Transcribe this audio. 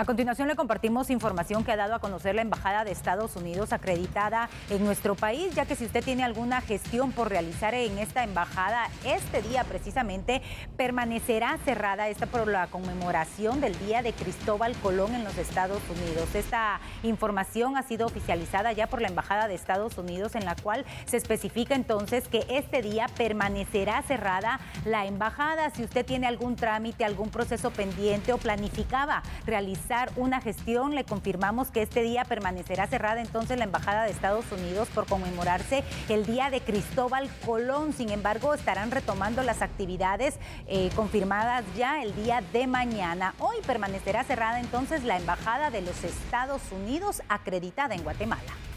A continuación le compartimos información que ha dado a conocer la Embajada de Estados Unidos acreditada en nuestro país, ya que si usted tiene alguna gestión por realizar en esta embajada, este día precisamente permanecerá cerrada esta por la conmemoración del Día de Cristóbal Colón en los Estados Unidos. Esta información ha sido oficializada ya por la Embajada de Estados Unidos en la cual se especifica entonces que este día permanecerá cerrada la embajada. Si usted tiene algún trámite, algún proceso pendiente o planificaba realizar una gestión. Le confirmamos que este día permanecerá cerrada entonces la Embajada de Estados Unidos por conmemorarse el Día de Cristóbal Colón. Sin embargo, estarán retomando las actividades eh, confirmadas ya el día de mañana. Hoy permanecerá cerrada entonces la Embajada de los Estados Unidos acreditada en Guatemala.